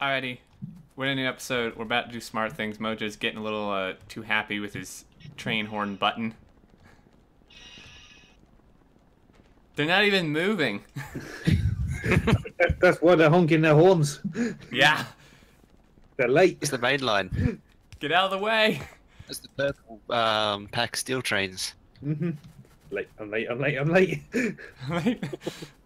Alrighty. We're in an episode. We're about to do smart things. Mojo's getting a little uh, too happy with his train horn button. They're not even moving. That's why they're honking their horns. yeah. They're late. It's the main line. Get out of the way. It's the purple um, pack steel trains. hmm Late. I'm late. I'm late. I'm late.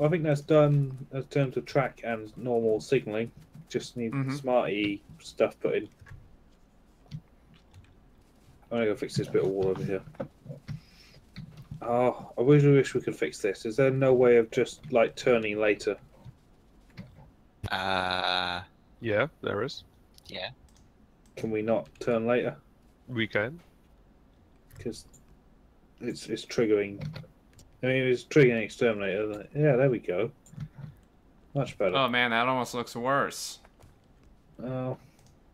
I think that's done in terms of track and normal signalling. Just need Mhm. smarty stuff put in. I'm gonna go fix this bit of wall over here. Oh, I really wish we could fix this. Is there no way of just like turning later? Uh, Yeah, there is. yeah. Can we not turn later? We can. Because it's it's triggering. I mean, it's triggering exterminator. isn't? Yeah, there we go. Much better. oh man, that almost looks worse. Oh,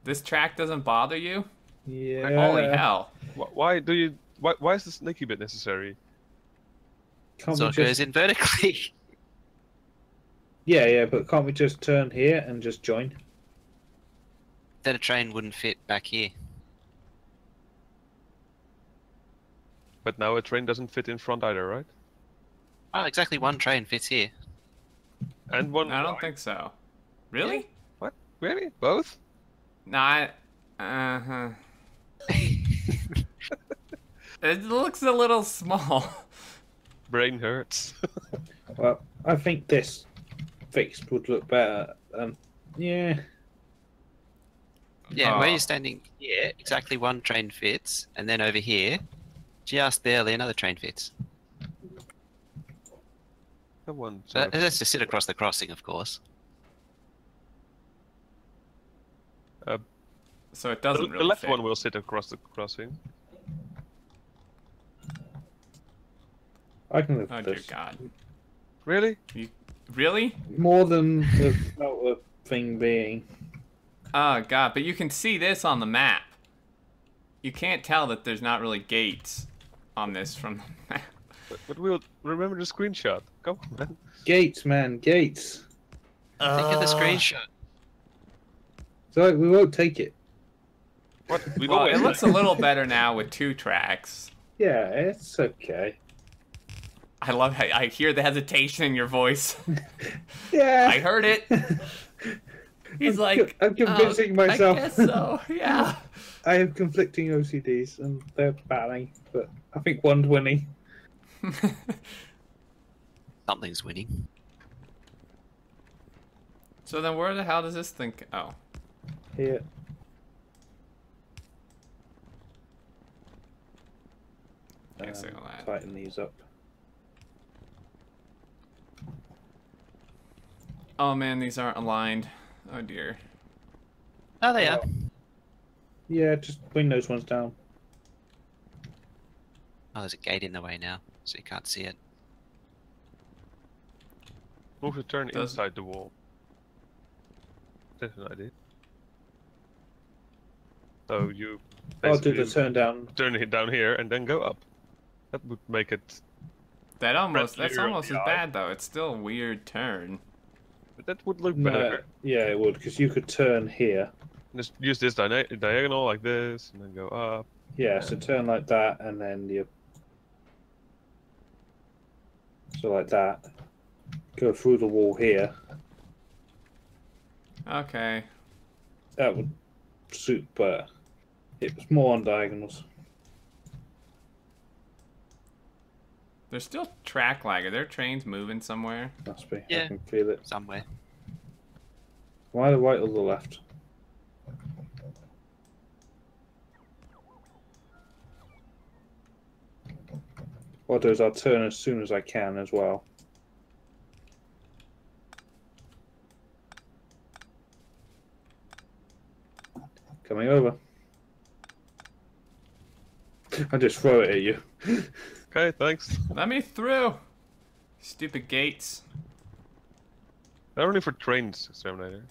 This track doesn't bother you? yeah. Holy hell. Why do you? Why, why is the sneaky bit necessary? Can't So we it goes just... in vertically. Yeah, yeah, but can't we just turn here and just join? then a train wouldn't fit back here. But now a train doesn't fit in front either, right? Oh, exactly one train fits here. And one. I don't think so. Really? What? Really? Both? Not. Uh huh. It looks a little small. Brain hurts. Well, I think this fixed would look better. Um, yeah. Yeah, where Oh. you're standing here, exactly one train fits, and then over here, just barely another train fits. That one. So that- that's to sit across the crossing, of course. Uh, so it doesn't the really left fit. one will sit across the crossing. I can live Oh with dear this. God. Really? Really? More than the outer thing being. Oh God! But you can see this on the map. You can't tell that there's not really gates on this from the map. But, but we'll remember the screenshot. Come on, man. Gates, man, gates. Think of the uh, screenshot. So we won't take it. What? We Well, it looks a little better now with two tracks. Yeah, it's okay. I love how I hear the hesitation in your voice. Yeah. I heard it. He's I'm like, I'm oh, convincing "Oh, myself. I guess so. Yeah. I have conflicting OCDs and they're battling, eh? but I think one's winning. Something's winning. so then, where the hell does this thing? Oh, Here. Can't say Um, all. Tighten these up. oh man, these aren't aligned. Oh dear. Oh, they are. Yeah, just bring those ones down. Oh, there's a gate in the way now, so you can't see it. move the turn Does- inside the wall. That's an idea. So you. I'll do the turn down. Turn it down here and then go up. That would make it. That almost that's almost as eye. bad though. It's still a weird turn. But that would look No, better. yeah, it would, because you could turn here. Just use this dia- diagonal like this, and then go up. Yeah, so turn like that, and then you. So like that. Go through the wall here. Okay. That would suit better. It was more on diagonals. There's still track lag. Are there trains moving somewhere? Must be. I can feel it. Somewhere. Why the right or the left? What I'll do is I'll turn as soon as I can as well. Coming over. I just throw it at you. Okay, thanks. Let me through. Stupid gates. They're only for trains, Exterminator.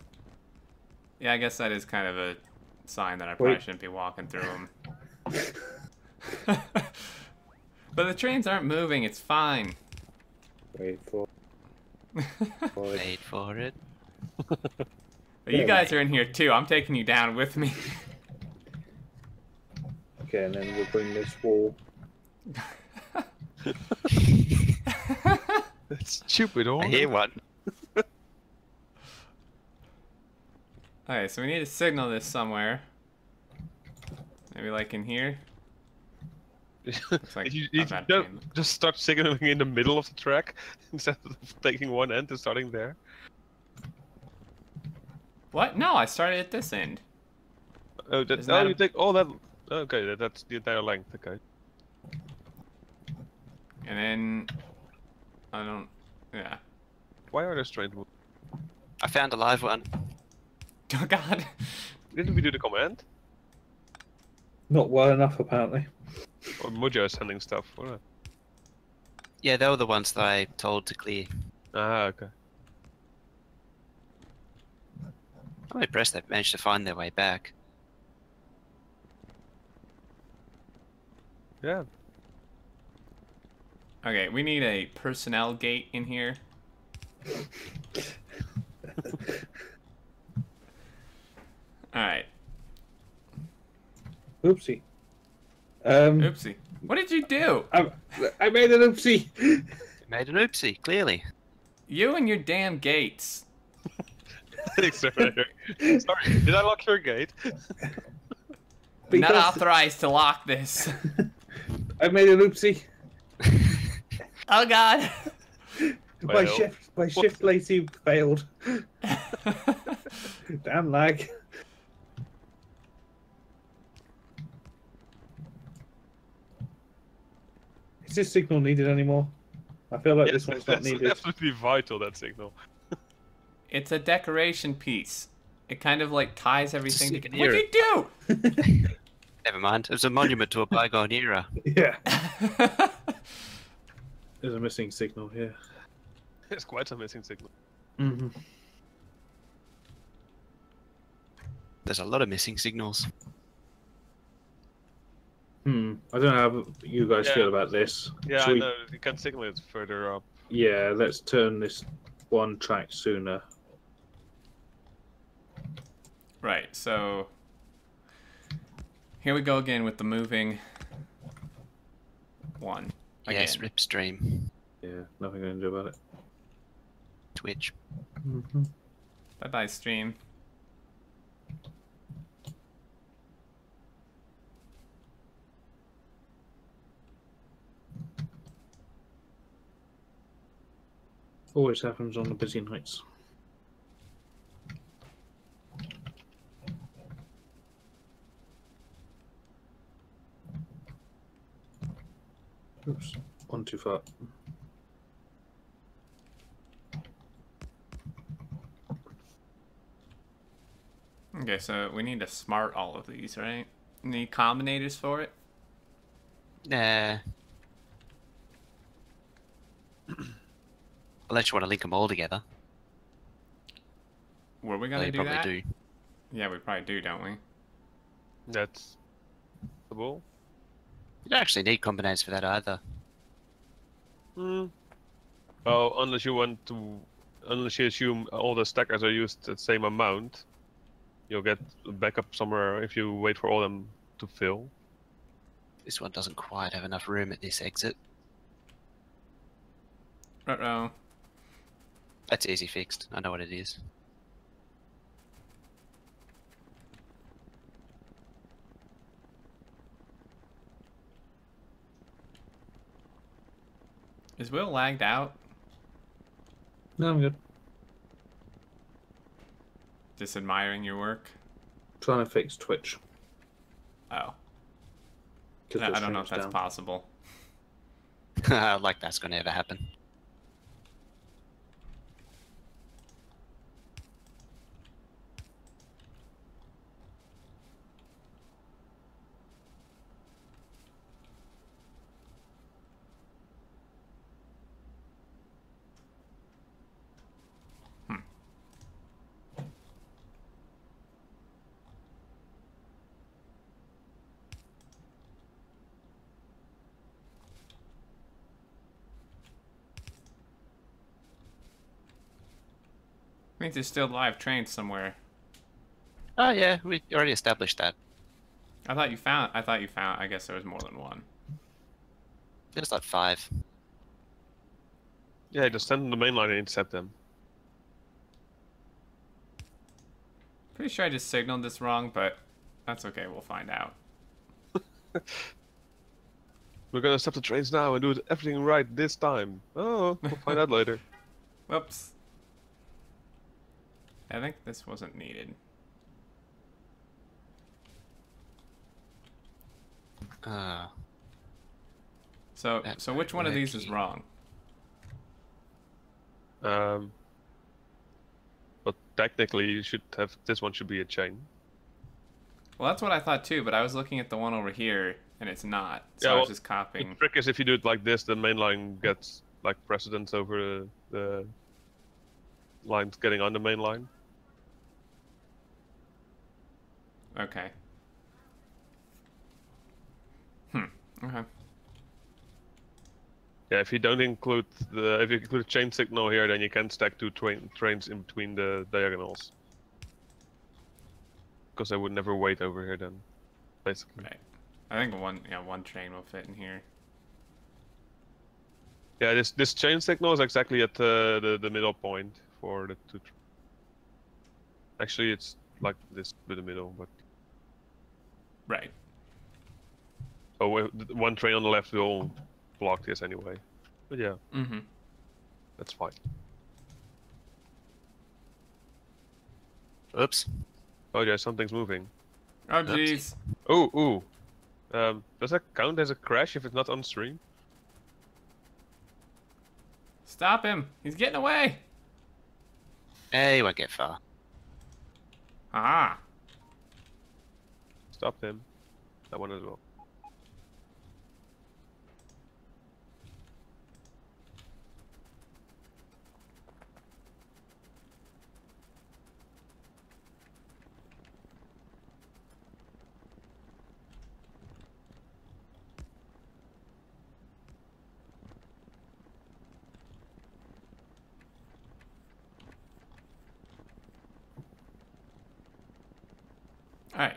Yeah, I guess that is kind of a sign that I probably Wait. shouldn't be walking through them. but the trains aren't moving. It's fine. Wait for. for it. Wait for it. But you guys are in here too. I'm taking you down with me. Okay, and then we'll bring this wall. That's stupid, or? I hear one. Alright, so we need to signal this somewhere. Maybe like in here. Looks like you, a you bad just, plan. just start signaling in the middle of the track instead of taking one end and starting there. What? No, I started at this end. Oh, that, Isn't oh that you a- take all that. Okay, that, that's the entire length. Okay. And then I don't yeah. Why are there strange moves? I found a live one. Oh god. Didn't we do the command? Not well enough, apparently. Or Mojo is sending stuff? Or not? Yeah, they were the ones that I told to clear. Ah, okay. I'm impressed they've managed to find their way back. Yeah. Okay, we need a personnel gate in here. Alright. Oopsie. Um, Oopsie. What did you do? I, I made an oopsie. Made an oopsie, clearly. You and your damn gates. Exterminator. Sorry, did I lock your gate? Not authorized to lock this. I made an oopsie. oh god. My shift, my shift lazy failed. Damn lag. Is this signal needed anymore? I feel like this one's not that's needed. absolutely vital, that signal. it's a decoration piece. It kind of like ties everything together. What souvenir. did you do? Never mind. It's a monument to a bygone era. Yeah, there's a missing signal here. It's quite a missing signal. Mm-hmm. There's a lot of missing signals. Hmm. I don't know how you guys Yeah. feel about this. Yeah, Should I we- know. You can signal it further up. Yeah, let's turn this one track sooner. right, so here we go again with the moving one. Again. Yes, Ripstream. Yeah, nothing going to do about it. Twitch. Mm-hmm. Bye bye, stream. Always happens on the busy nights. Oops, one too far. Okay, so we need to smart all of these, right? Need combinators for it? Nah. Unless you want to link them all together. Were we Oh, gonna you do probably that? do. Yeah, we probably do, don't we? That's the ball. You don't actually need combinators for that either. Hmm. Oh, unless you want to, unless you assume all the stackers are used the same amount, you'll get a backup somewhere if you wait for all them to fill. This one doesn't quite have enough room at this exit. Uh-oh. That's easy fixed. I know what it is. Is Will lagged out? No, I'm good. Just admiring your work? Trying to fix Twitch. Oh. I I don't know if that's down. possible. like that's going to ever happen. Means there's still live trains somewhere. Oh yeah, we already established that. I thought you found. I thought you found. I guess there was more than one. There's like five. Yeah, just send them the main line and intercept them. Pretty sure I just signaled this wrong, but that's okay. We'll find out. We're gonna stop the trains now and do everything right this time. Oh, we'll find out later. Whoops. I think this wasn't needed. Uh, So, so which one of these is wrong? Um, but technically, you should have this one should be a chain. Well, that's what I thought too, but I was looking at the one over here, and it's not. So Yeah, I was well, just The copying. trick is if you do it like this, the main line gets like precedence over the, the lines getting on the main line. Okay. Hmm. Okay. Yeah, if you don't include the if you include a chain signal here, then you can stack two train trains in between the diagonals. Because I would never wait over here then, basically. Right. I think one, yeah, one train will fit in here. Yeah, this this chain signal is exactly at the the, the middle point for the two. Actually, it's like this with the middle, but Right. oh, wait, the one train on the left will block this anyway. But yeah, Mm-hmm. that's fine. oops. Oh yeah, something's moving. Oh, Oops. jeez. Oh, ooh. Um, does that count as a crash if it's not on stream? Stop him. He's getting away. Hey, won't get far. Ah. Stop him. That one as well.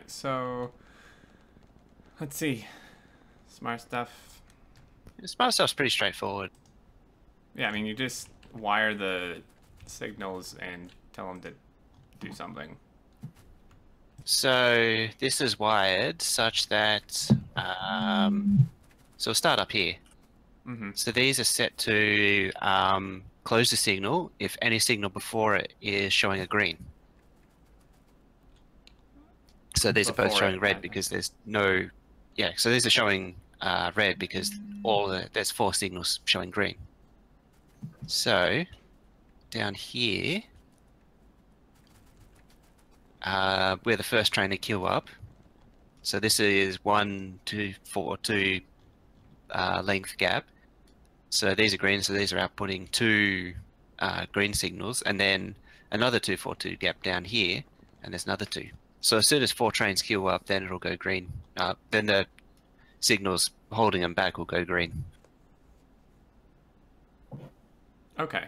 So, let's see. Smart stuff. Smart stuff's pretty straightforward. Yeah, I mean, you just wire the signals and tell them to do something. So this is wired such that um, so we'll start up here. Mm-hmm. So these are set to um, close the signal if any signal before it is showing a green. So these are both showing red because there's no, yeah. So these are showing uh, red because all the, there's four signals showing green. So down here, uh, we're the first train to queue up. So this is one, two, four, two uh, length gap. So these are green, so these are outputting two uh, green signals, and then another 242 gap down here, and there's another two. So as soon as four trains queue up, then it'll go green. Uh, then the signals holding them back will go green. Okay.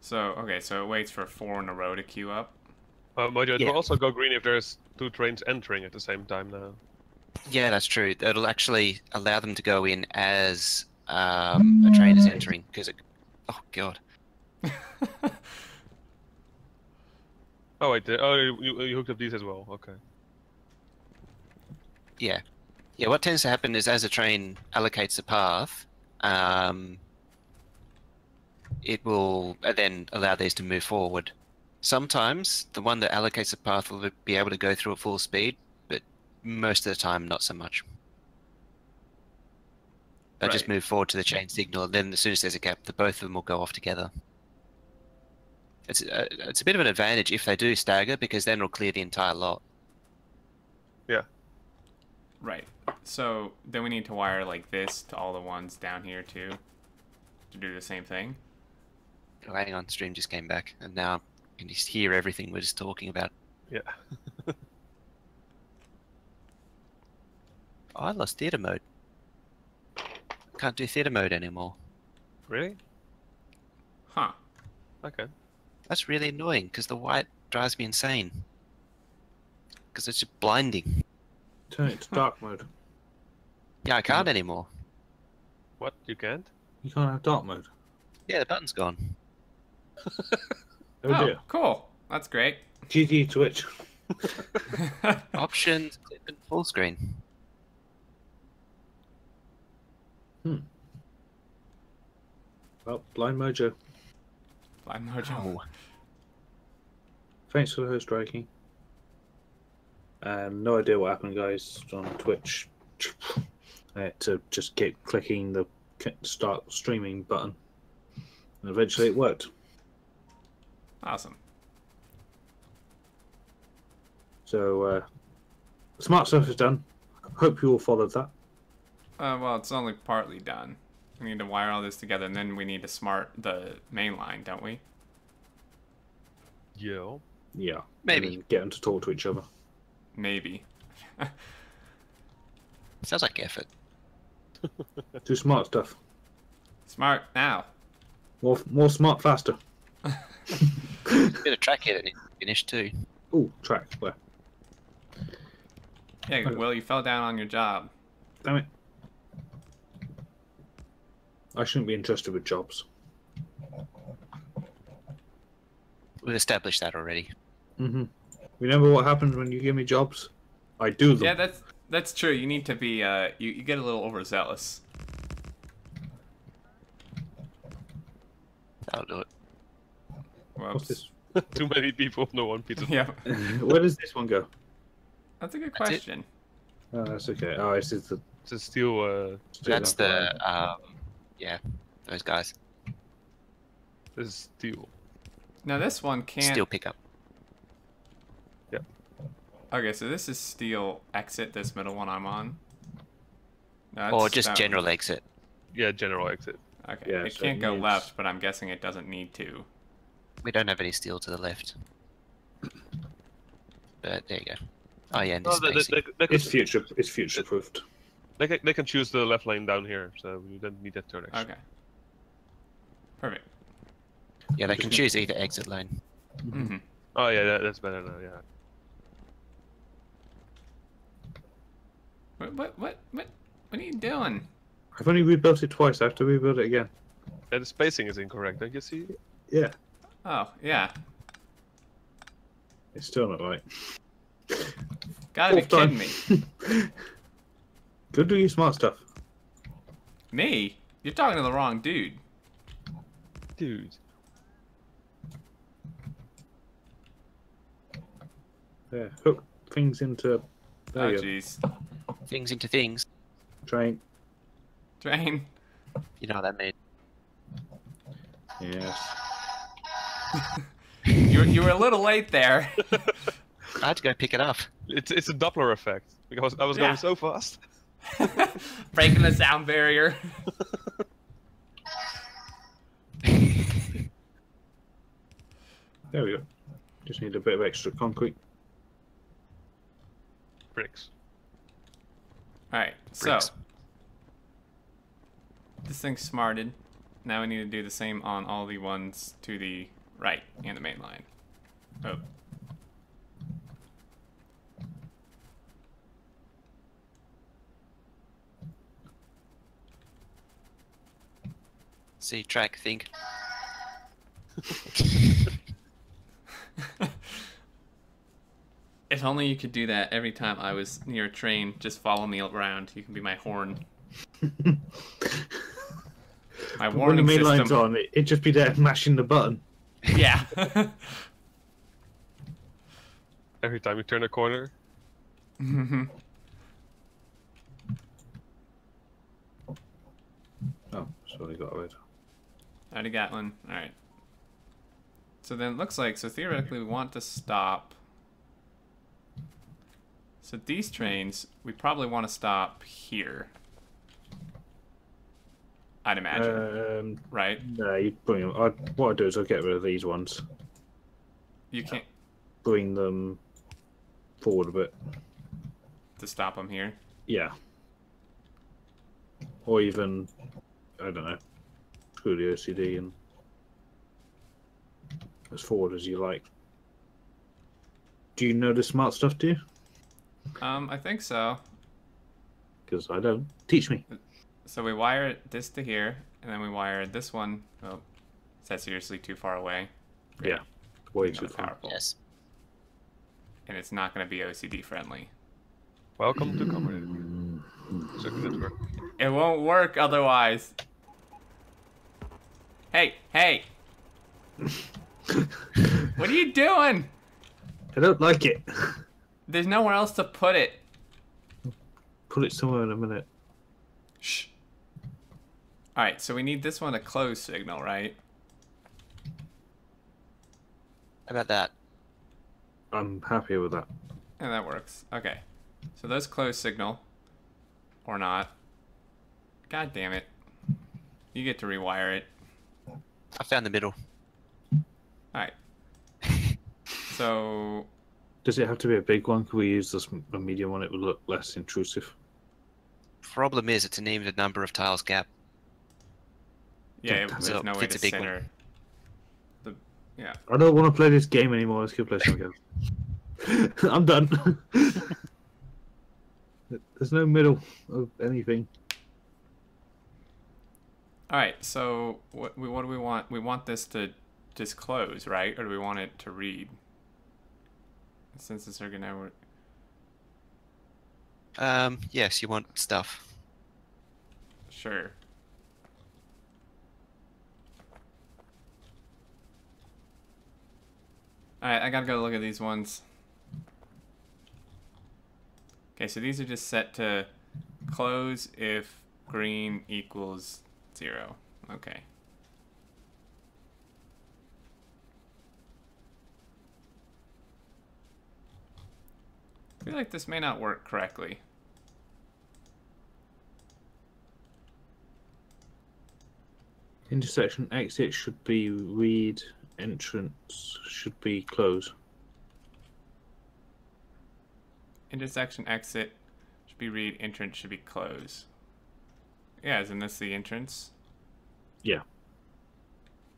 So, okay, so it waits for four in a row to queue up. Uh, Mojo, it Yeah. will also go green if there's two trains entering at the same time now. Yeah, that's true. It'll actually allow them to go in as um, a train is entering, because it. Oh god. Oh wait, the, oh you, you hooked up these as well. Okay. Yeah. Yeah, what tends to happen is as a train allocates a path, um, it will then allow these to move forward. Sometimes the one that allocates a path will be able to go through at full speed, but most of the time, not so much. They'll just Right. move forward to the chain signal, and then as soon as there's a gap, the both of them will go off together. It's a, it's a bit of an advantage if they do stagger, because then it'll clear the entire lot. Yeah. Right. So then we need to wire like this to all the ones down here too, to do the same thing. Oh, hang on, stream just came back, and now I can just hear everything we're just talking about. Yeah. Oh, I lost theater mode. Can't do theater mode anymore. Really? Huh. Okay. That's really annoying because the white drives me insane. Because it's just blinding. Turn it to dark mode. Yeah, I can't anymore. What? You can't? You can't have dark mode. Yeah, the button's gone. Oh, Oh, dear. cool. That's great. GG Twitch. Options, clip and full screen. Hmm. Well, Blind Mojo. Blind Mojo. Oh, Thanks for the host striking. Um, no idea what happened, guys, on Twitch. I had to just keep clicking the start streaming button. And eventually it worked. Awesome. So, uh, smart stuff is done. Hope you all followed that. Uh, well, it's only partly done. We need to wire all this together, and then we need to smart the main line, don't we? Yeah. Yeah. Maybe. And get them to talk to each other. Maybe. sounds like effort. Do smart stuff. Smart now. More, more smart, faster. Bit of track hit and finish too. Ooh, track. Where? Yeah, Okay. Will, you fell down on your job. Damn it. I shouldn't be interested with jobs. We've established that already. hmm Remember what happens when you give me jobs? I do them. Yeah, that's that's true. You need to be. Uh, you you get a little overzealous. That'll do it. What's Whoops. this? Too many people, no one pizza. Yeah, Where does this one go? that's a good That's it. question. Oh, that's okay. Oh, this is the. It's a steel. Uh, That's the um, yeah, those guys. this is steel. Now this one can't. Steel pickup. Yep. Okay, so this is steel exit. This middle one I'm on. No, Or just that- general exit. Yeah, general exit. Okay, Yeah, it so can't it go needs- left, but I'm guessing it doesn't need to. We don't have any steel to the left. But there you go. Oh yeah, and oh, this No, they, is they, basic. they, they, It's future. It's future proofed. They, can, they can choose the left lane down here, so you don't need that turn extra. Okay. Perfect. Yeah, they can choose either exit lane. hmm Oh yeah, that, that's better now. Yeah. What, what what what what are you doing? I've only rebuilt it twice. I have to rebuild it again. Yeah, the spacing is incorrect. Don't you see? Yeah, Oh yeah, it's still not right. gotta be Fourth time. kidding me. Good do your smart stuff. Me? You're talking to the wrong dude. Dude. Yeah, hook things into. There oh jeez. Things into things. Train. Train. You know what that means. Yes. You were- you were a little late there. I had to go pick it up. It's it's a Doppler effect because I was Yeah. going so fast. Breaking the sound barrier. There we go. Just need a bit of extra concrete. Bricks. All right, so this thing's smarted. Now we need to do the same on all the ones to the right and the main line. Oh. See, track, thing. If only you could do that every time I was near a train. Just follow me around. You can be my horn. My when the warning main system. line's on, it, it'd just be there mashing the button. Yeah. Every time you turn a corner. Mm-hmm. Oh, sorry, got rid. Already got one. All right. So then it looks like so theoretically we want to stop. So these trains we probably want to stop here. I'd imagine, Um, right? no, you bring them. I, what I do is I get rid of these ones, You can't bring them forward a bit. to stop them here. Yeah. Or even, I don't know, screw the OCD and as forward as you like. Do you know the smart stuff, do you? Um, I think so. Because I don't. Teach me. So we wire this to here, and then we wire this one. Oh, is that seriously too far away? Yeah. Way Another too far. power. Yes. And it's not going to be OCD friendly. Welcome to community. It's a good network. It won't work otherwise. Hey, hey! what are you doing? I don't like it. There's nowhere else to put it. Put it somewhere in a minute. Shh. Alright, so we need this one a close signal, right? How about that? I'm happy with that. And that works. Okay. So those close signal. Or not. God damn it. You get to rewire it. I found the middle. Alright. So Does it have to be a big one? Could we use this a medium one? It would look less intrusive. Problem is, it's an even number of tiles gap. yeah, it, Damn it. there's no way to a big one. center. The yeah. I don't want to play this game anymore. Let's go play something else. I'm done. There's no middle of anything. All right. So what we what do we want? We want this to disclose, right? Or do we want it to read? Since the circuit network. Um, yes, you want stuff. Sure. Alright, I gotta go look at these ones. Okay, so these are just set to close if green equals zero. Okay. I feel like this may not work correctly. Intersection exit should be read. Entrance should be close. Intersection exit should be read, entrance should be close. Yeah, isn't this the entrance? Yeah.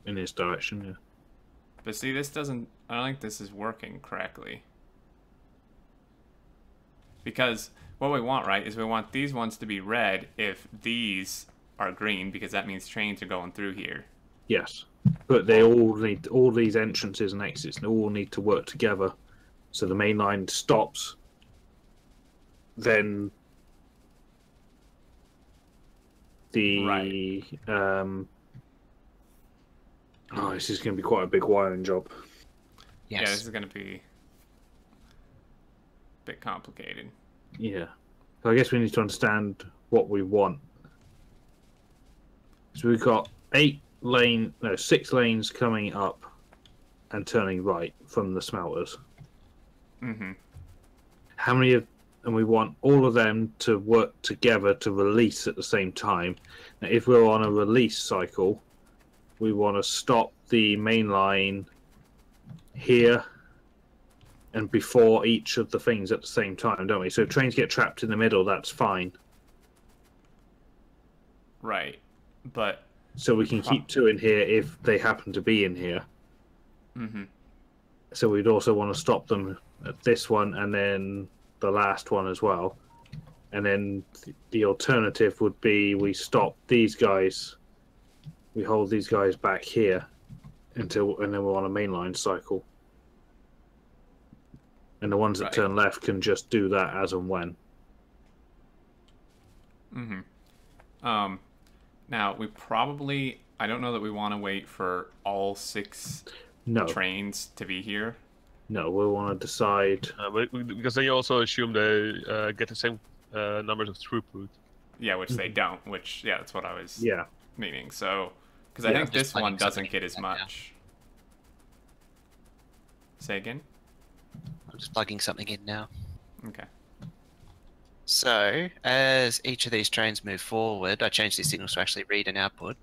In this direction, yeah. But see, this doesn't. I don't think this is working correctly. Because what we want, right, is we want these ones to be red if these are green, because that means trains are going through here. Yes. But they all need all these entrances and exits they all need to work together. So the main line stops. Then the um Oh, this is gonna be quite a big wiring job. Yes. Yeah, this is going to be a bit complicated. Yeah. So I guess we need to understand what we want. So we've got eight lane, no, six lanes coming up and turning right from the smelters. Mm-hmm. How many of, and we want all of them to work together to release at the same time. Now, if we're on a release cycle, we want to stop the main line here and before each of the things at the same time, don't we? So if trains get trapped in the middle, that's fine. Right. But, So we can keep two in here if they happen to be in here. mm-hmm. So we'd also want to stop them at this one and then the last one as well. And then th- the alternative would be we stop these guys, we hold these guys back here until, and then we're on a mainline cycle. And the ones that Right. turn left can just do that as and when. Mm-hmm. Um, now we probably. I don't know that we want to wait for all six No, trains to be here. No, we want to decide. Uh, but, because then you also assume they uh, get the same uh, numbers of throughput. Yeah, which they don't. Which yeah, that's what I was Yeah, meaning. So, because I Yeah. think this one doesn't get as right now. much. Say again. I'm just plugging something in now. Okay. So, as each of these trains move forward, I change these signals to actually read and output.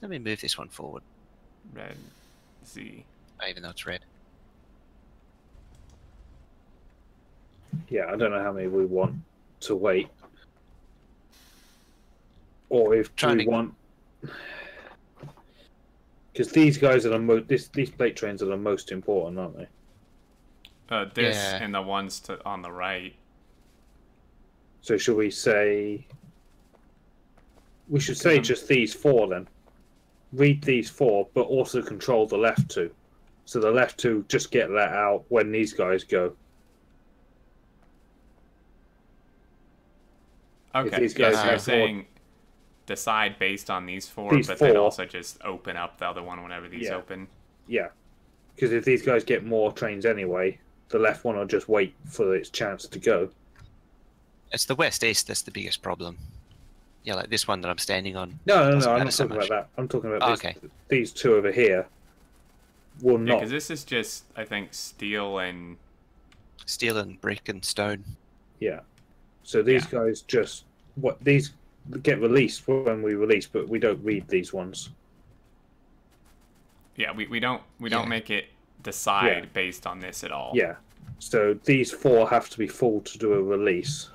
Let me move this one forward, Red Z. even though it's red. Yeah. I don't know how many we want to wait, or if Trying we to- want. Because these guys are the most. This, these plate trains are the most important, aren't they? Uh, this Yeah. and the ones to on the right. So should we say? We should say Um, just these four then. Read these four, but also control the left two. So the left two just get let out when these guys go. Okay, these yeah, guys so you're have saying decide based on these four, These but then also just open up the other one whenever these Yeah. open. Yeah, because if these guys get more trains anyway, the left one will just wait for its chance to go. It's the west east that's the biggest problem. Yeah, like this one that I'm standing on. No, no, no. I'm not so talking much. about that. I'm talking about Oh, this, okay. these two over here. Will not. because this is just I think steel and Steel and brick and stone. Yeah. So these guys just what these get released when we release, but we don't read these ones. yeah, we, we don't we don't make it decide Yeah. based on this at all. Yeah. So these four have to be full to do a release.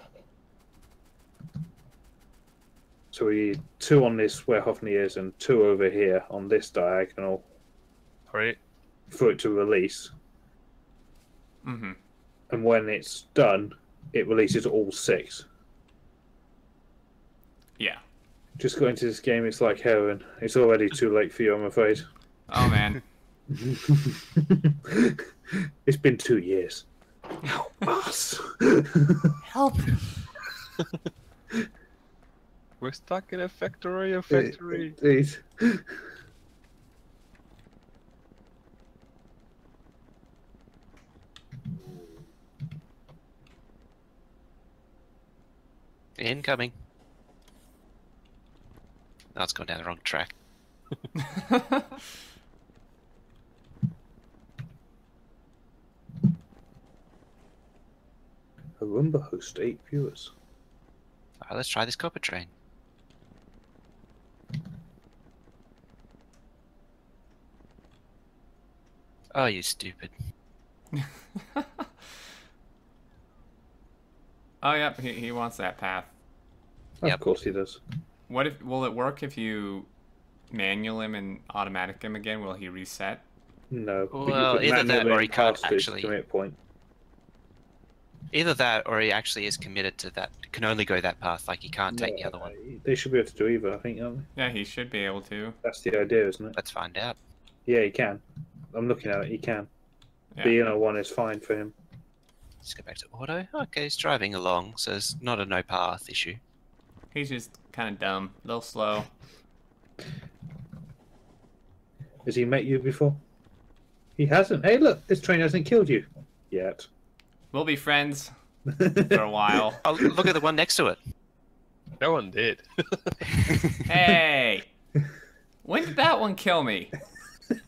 So we need two on this where Hoffney is and two over here on this diagonal Alright. for it to release. Mm-hmm. And when it's done, it releases all six. Yeah. Just going to this game, it's like heroin. It's already too late for you, I'm afraid. Oh man. it's been two years. Help us. Help. We're stuck in a factory, a factory. Indeed. Incoming. No, it's going down the wrong track. A Roomba host eight viewers. Alright, let's try this copper train. Oh, you stupid. oh yep, he, he wants that path. Of course he does. What if will it work if you manual him and automatic him again? Will he reset? No. Well, either that or he can't actually- commit point. Either that or he actually is committed to that, can only go that path, like he can't take the other one. They should be able to do either, I think, aren't they? Yeah, he should be able to. That's the idea, isn't it? Let's find out. Yeah, he can. I'm looking at it, he can. Yeah. The inner one is fine for him. Let's go back to auto. Okay, he's driving along, so it's not a no path issue. He's just kind of dumb, a little slow. Has he met you before? He hasn't. Hey, look, this train hasn't killed you yet. We'll be friends for a while. Oh, look at the one next to it. That one did. Hey, when did that one kill me?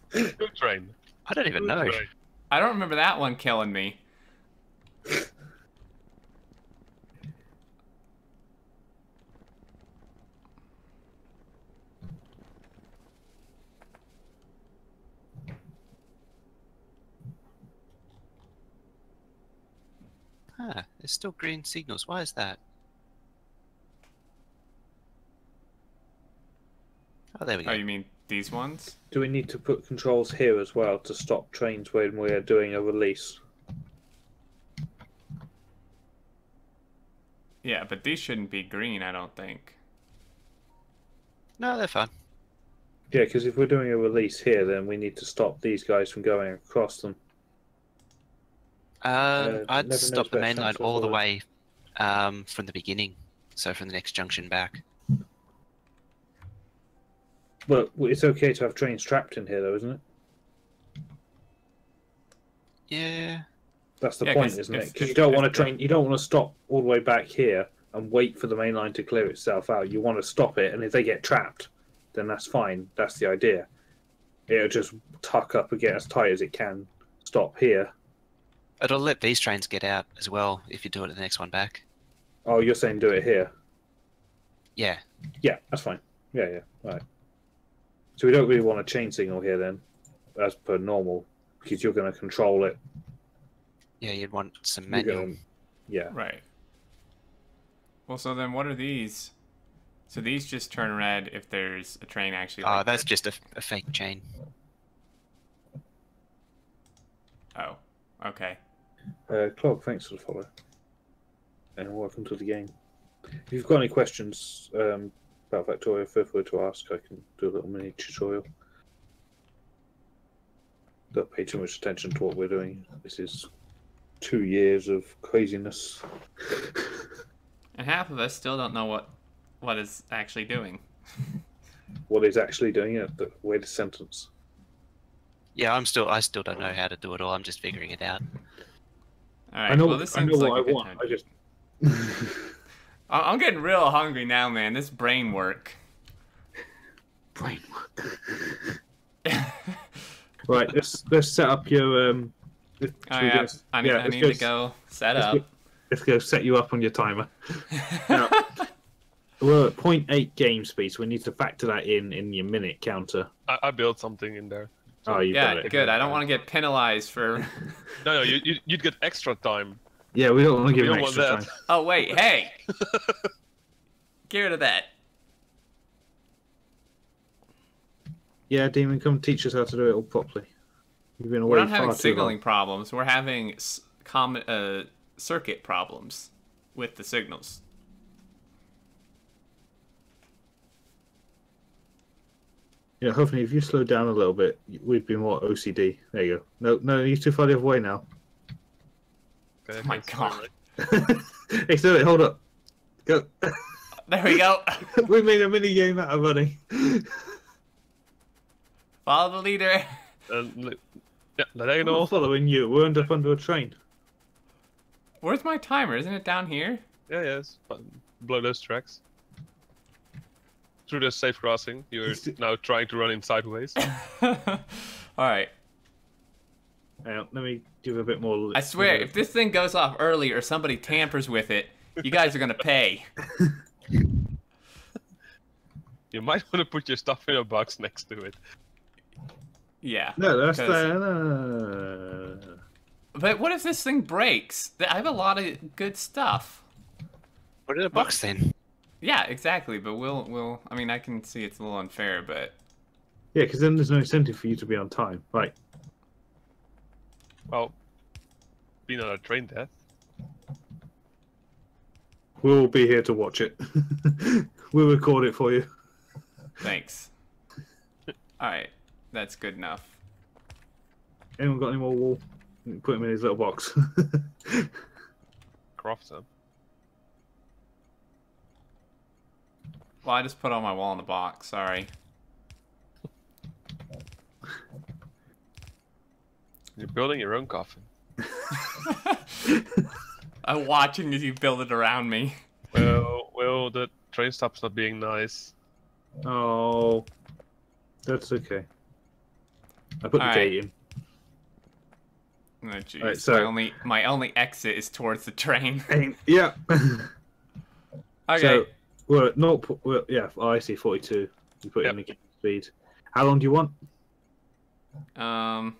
Good train. I don't even Good know. train. I don't remember that one killing me. Ah, there's still green signals. Why is that? Oh, there we go. Oh, you mean these ones? Do we need to put controls here as well to stop trains when we're doing a release? Yeah, but these shouldn't be green, I don't think. No, they're fine. Yeah, because if we're doing a release here, then we need to stop these guys from going across them. Um, Uh, I'd stop the best main time line all the way um, from the beginning. So from the next junction back. But it's okay to have trains trapped in here, though, isn't it? Yeah. That's the Yeah, point, 'cause isn't if- it? Because you don't want to train. You don't want to stop all the way back here and wait for the main line to clear itself out. You want to stop it, and if they get trapped, then that's fine. That's the idea. It'll just tuck up and get as tight as it can. Stop here. It'll let these trains get out as well if you do it at the next one back. Oh, you're saying do it here? Yeah. Yeah, that's fine. Yeah, yeah, right. So we don't really want a chain signal here then, as per normal, because you're going to control it. Yeah, you'd want some You're manual. gonna- yeah. Right. Well, so then what are these? So these just turn red if there's a train actually. Oh, Like that's just a, a fake chain. Oh, okay. Uh, Clog, thanks for the follow. And welcome to the game. If you've got any questions um, about Factorio, feel free to ask. I can do a little mini tutorial. Don't pay too much attention to what we're doing. This is two years of craziness. And half of us still don't know what what is actually doing. what is actually doing it? The, wait a sentence. Yeah, I'm still. I still don't know how to do it all. I'm just figuring it out. All right. I know, well, this I know seems what like a I good want. time. I just. I'm getting real hungry now, man. This brain work. Brain work. Right, let's let's set up your um. Should Oh yeah, go- I need, yeah, I need go to go set let's up. go- Let's go set you up on your timer. Now- We're at 0.8 game speed, so we need to factor that in in your minute counter. I, I built something in there. Oh, you got yeah, it. good. I don't want to get penalized for. No, no, you, you you'd get extra time. Yeah, we don't want to give We him extra time. Oh wait, hey. Get rid of that. Yeah, Demon, come teach us how to do it all properly. You've been We're not having signaling problems. We're having s- com- uh, circuit problems with the signals. Yeah, hopefully, if you slow down a little bit, we'd be more OCD. There you go. No, no, you're too far the other way now. Oh my that's God. alright. hey, do it. Hold up. Go. There we go. we made a mini game out of running. Follow the leader. And li- yeah, I'm not diagonal. following you. We're end up under a train. Where's my timer? Isn't it down here? Yeah, yes. but Blow those tracks. Through the safe crossing, you're now trying to run in sideways. All right. Hang let me give a bit more. I swear, if this thing goes off early or somebody tampers with it, you guys are gonna pay. You might want to put your stuff in a box next to it. Yeah. No, that's 'cause- the. But what if this thing breaks? I have a lot of good stuff. Put it in a box then. Yeah, exactly. But we'll, we'll. I mean, I can see it's a little unfair, but Yeah, because then there's no incentive for you to be on time. Right. Well, being on a train death. We'll be here to watch it. we'll record it for you. thanks. All right, that's good enough. Anyone got any more wool? Put him in his little box. Craft them. Well, I just put on my wall in the box. Sorry. You're building your own coffin. I'm watching as you build it around me. Well, well, the train stop's not being nice. oh, that's okay. I put the Alright. gate in. Oh, jeez. Alright, so- my only my only exit is towards the train. Yeah. Okay. So we're at not. Yeah, I see. Forty-two. You put Yep. in the speed. How long do you want? Um,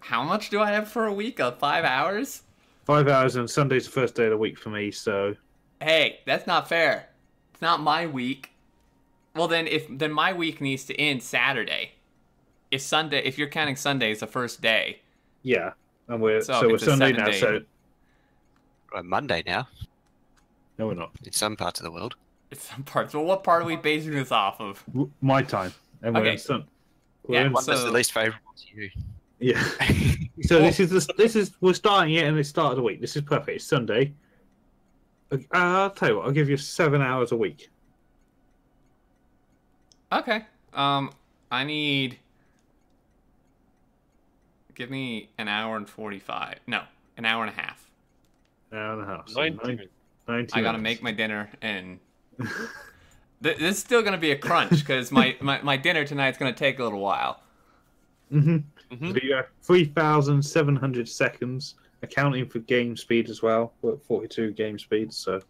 how much do I have for a week? Of five hours? Five hours, and Sunday's the first day of the week for me. So Hey, that's not fair. It's not my week. Well, then if then my week needs to end Saturday. If Sunday, if you're counting Sunday as the first day, yeah, and we're So so, we're Sunday now. day. So Right, Monday now no, we're not. in some parts of the world. it's some parts. Well, what part are we basing this off of? My time, and we're Okay. in Sun. We're Yeah, in One that's So- the least favourable to you. Yeah. So this is the, this is we're starting it and it's start of the week. This is perfect. It's Sunday. Uh, I'll tell you what. I'll give you seven hours a week. Okay. Um, I need. Give me an hour and forty-five. No, an hour and a half. An hour and a half. So 90 nine- minutes. 90 I gotta minutes. make my dinner, and Th- this is still gonna be a crunch because my, my my dinner tonight's gonna take a little while. hmm Mhm. So you have three thousand seven hundred seconds, accounting for game speed as well. We're at forty-two game speed. So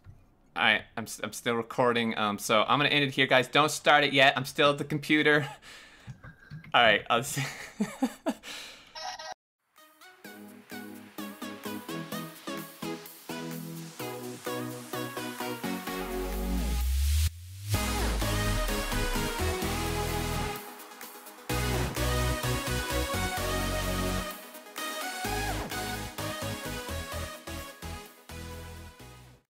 I I'm s- I'm still recording. Um, so I'm gonna end it here, guys. Don't start it yet. I'm still at the computer. All right. I'll see.